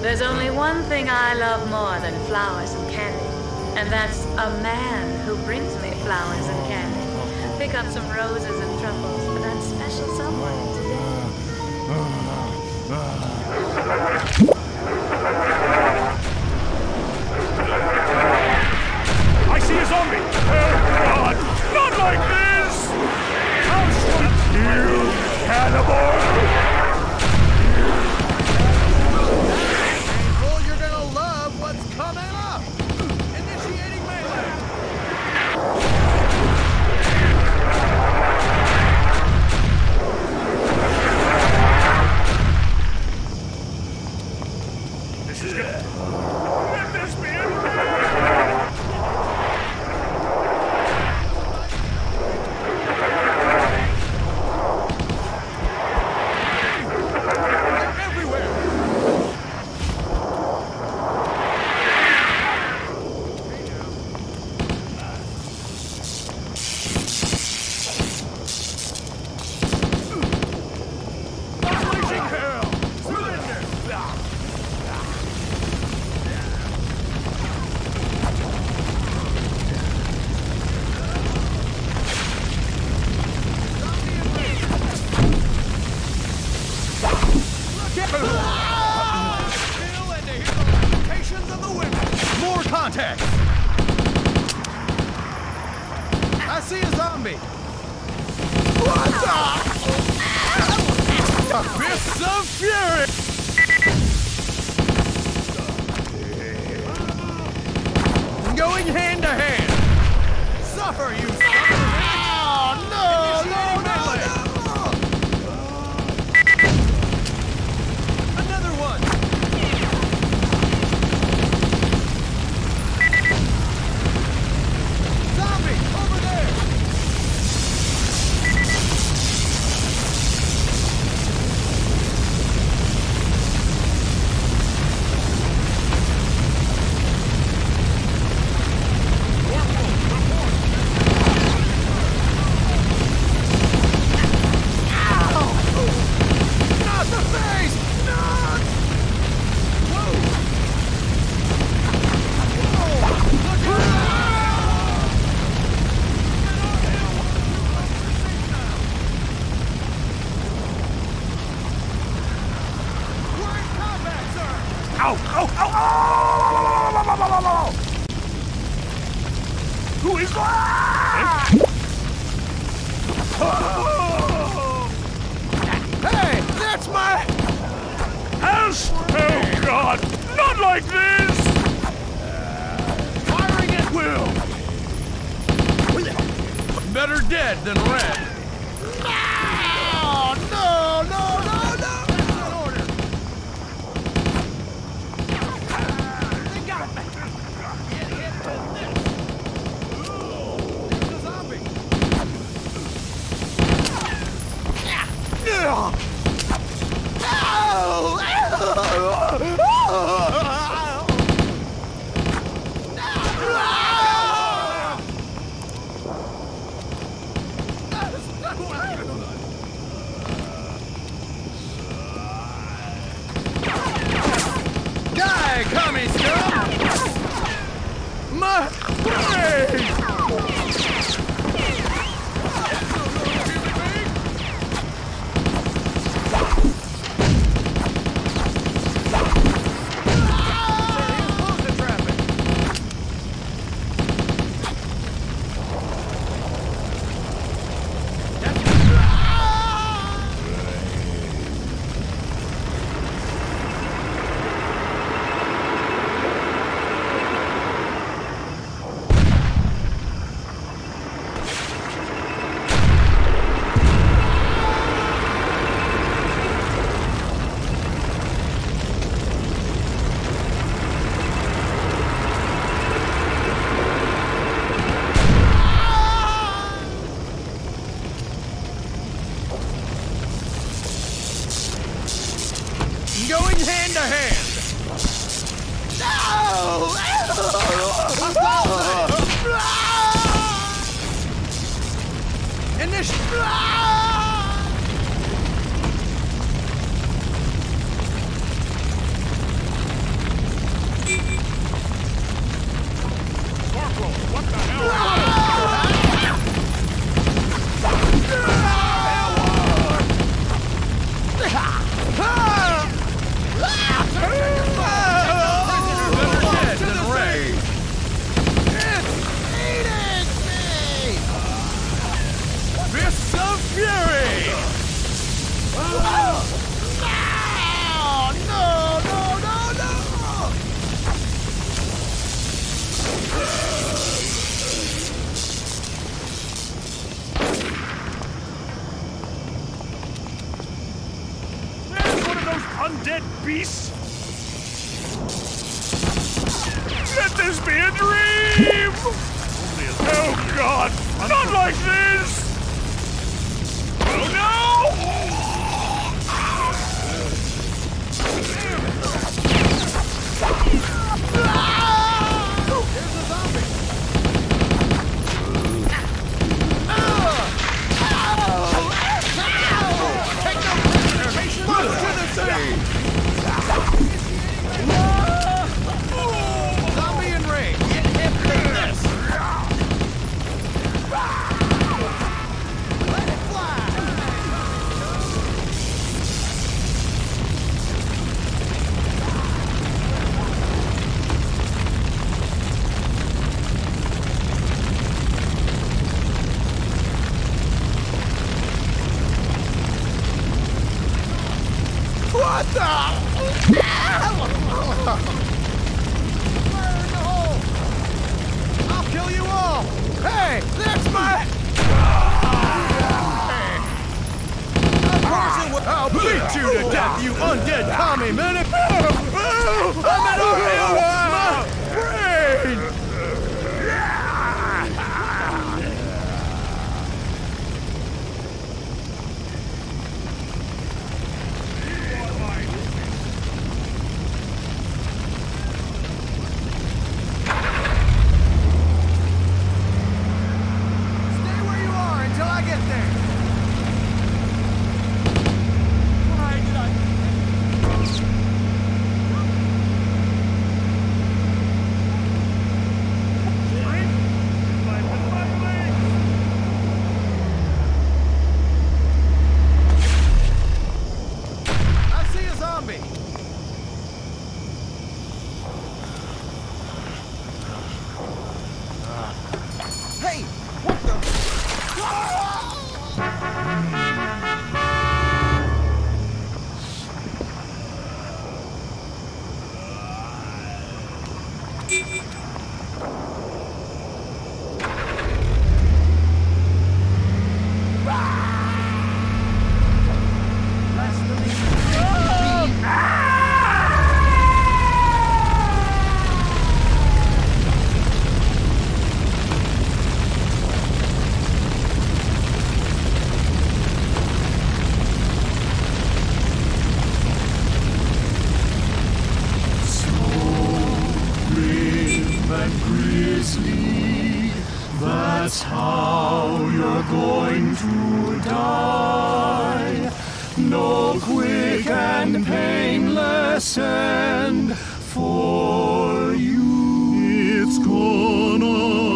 There's only one thing I love more than flowers and candy, and that's a man who brings me flowers and candy. Pick up some roses and truffles for that special someone today. I see a zombie! Oh god! Not like this! How should you, cannibal! Fists of Fury! Going hand to hand! Suffer, you like this! Firing at will! Better dead than red. Fury! No! No, no, no, no! There's one of those undead beasts! Let this be a dream! Oh god, not like this! I'll beat you to death, you undead Tommy minute! I'm an army quick and painless and for you it's gone on.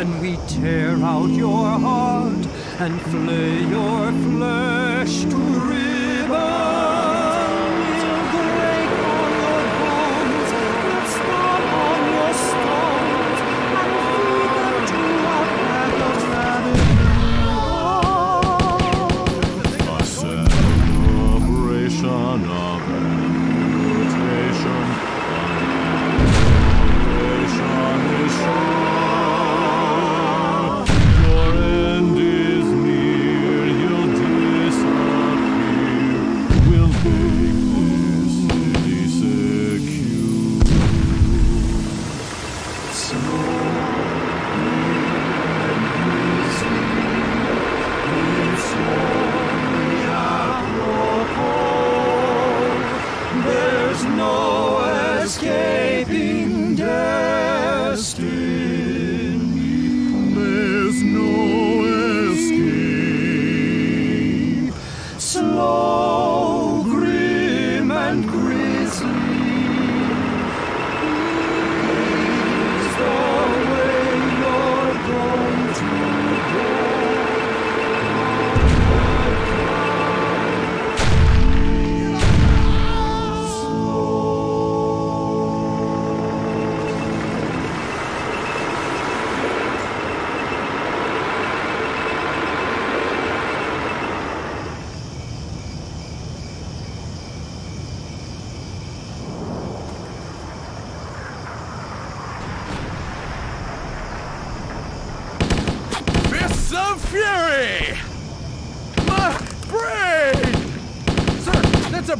when we tear out your heart and flay your flesh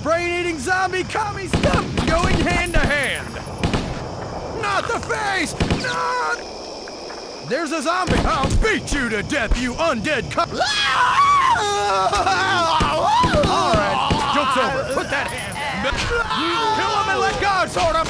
brain-eating zombie commie stuff going hand to hand! Not the face! Not... There's a zombie! I'll beat you to death, you undead co- Alright, joke's over. Put that hand. Kill him and let God, sort of!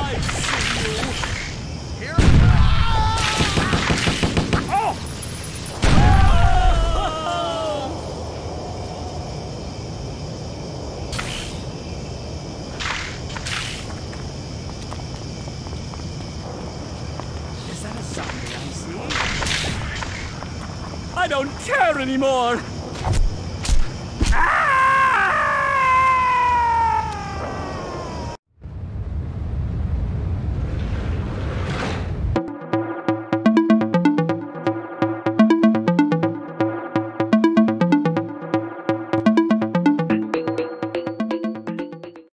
I see you. Here Is that a zombie I see? I don't care anymore.